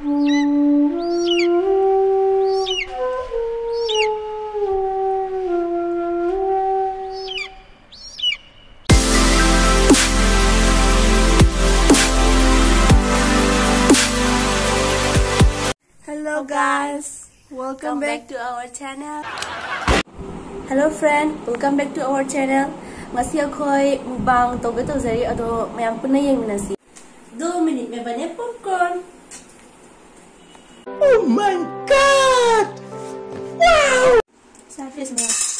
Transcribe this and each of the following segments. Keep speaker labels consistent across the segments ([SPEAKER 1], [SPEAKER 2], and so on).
[SPEAKER 1] Hello guys, welcome back
[SPEAKER 2] to our channel. Hello friend, welcome back to our channel. Masih aku eh, mubang tau tu jadi atau yang pernah yang minasi. Dua minit, mebanyak popcorn. Oh my god! Wow!
[SPEAKER 1] That
[SPEAKER 2] is my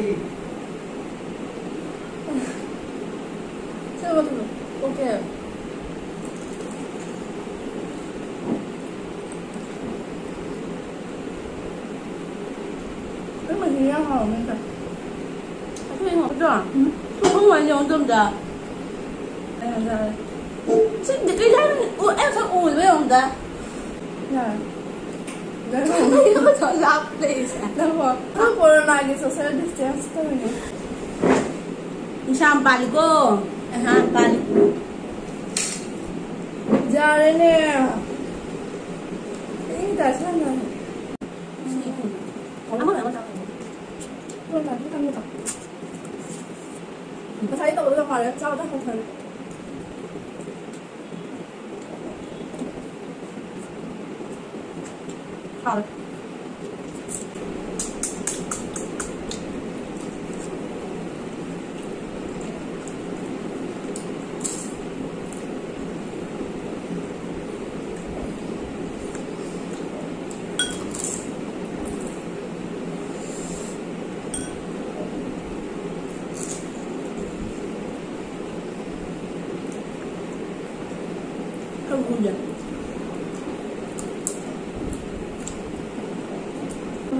[SPEAKER 3] đi.
[SPEAKER 1] Chưa ok. Cái mình thì ăn hồng nên thật.
[SPEAKER 2] Cái gì hồng à ừ. không phải nhiều tâm đã
[SPEAKER 1] em ra
[SPEAKER 2] chứ cái giá em sao ủi với hồng đã
[SPEAKER 1] Yeah. 然后我说那你说虽然你是这样子的问题
[SPEAKER 2] 你想把你给我嗯哼把你
[SPEAKER 1] 家人呢在这呢
[SPEAKER 2] 嗯好了吗两个小时
[SPEAKER 1] 不太逗的话呢找不到好看的
[SPEAKER 2] 好了更无语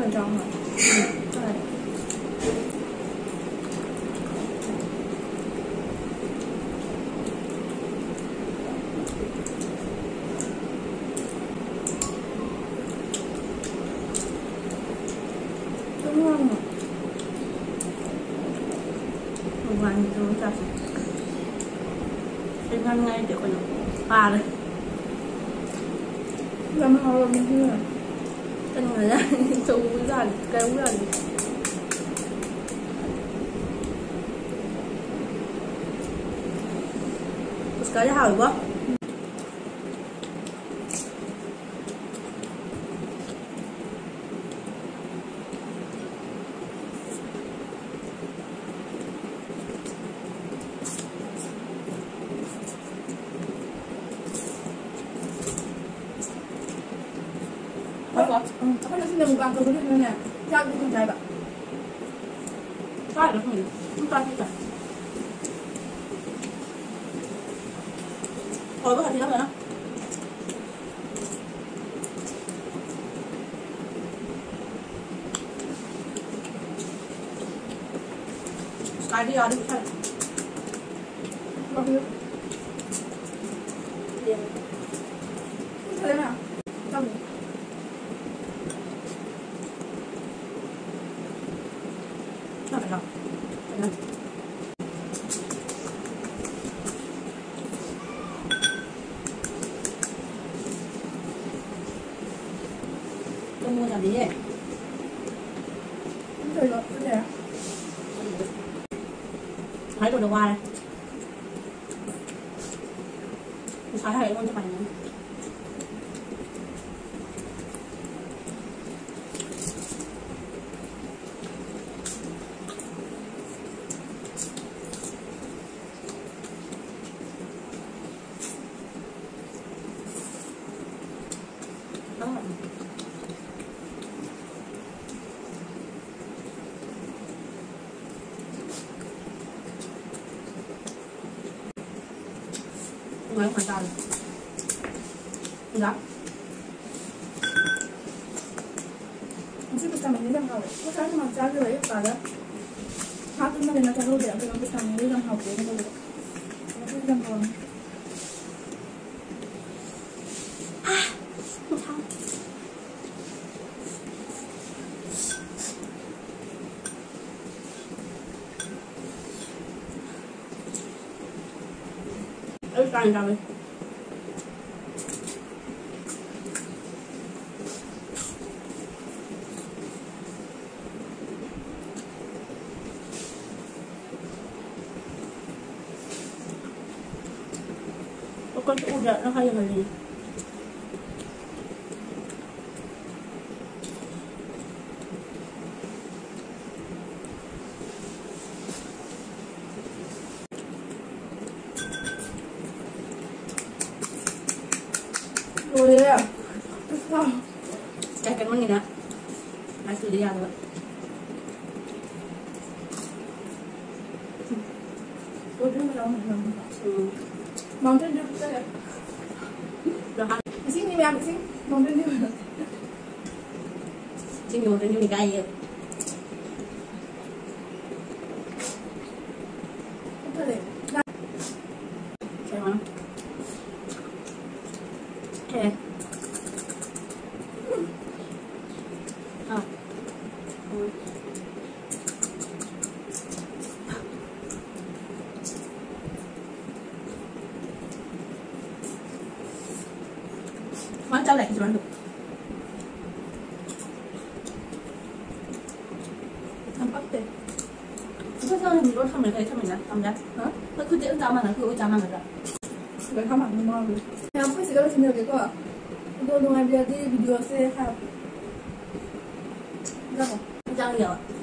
[SPEAKER 1] phải trong hả? Đúng không?
[SPEAKER 2] Một ngày thì ta sẽ Xin ăn ngay để còn pha đây
[SPEAKER 1] Làm hầu là chưa?
[SPEAKER 2] Tên người ra Chú ra kéo ra Cái không?
[SPEAKER 1] 嗯，反正现在木干，都都都那，价格挺低的，
[SPEAKER 2] 快了，朋友，都打起来，好多好听的呢。开始要，你听？không mua nhà gì? ấy.
[SPEAKER 1] Trời ơi, cái này
[SPEAKER 2] Thái của đồ qua đây. Thái hay luôn cho mày nữa 我用回答了
[SPEAKER 1] 你是不是上面没让他我想让他加热了又咋的他在那边的时候都两个人不想那个我是不是。见
[SPEAKER 2] Österreich. Kau kan tu udah, hay kaya kali.
[SPEAKER 1] Oh, dia dah.
[SPEAKER 2] Dah kena ni nak. Masih dia yang buat.
[SPEAKER 1] Mountain Dew kita ya. Sini ni ambil sini. Mountain Dew.
[SPEAKER 2] Sini Mountain Dew ni kaya.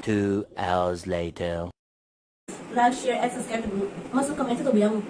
[SPEAKER 4] Two hours later.
[SPEAKER 2] Like, share, and subscribe to me. Masuk comment itu bilang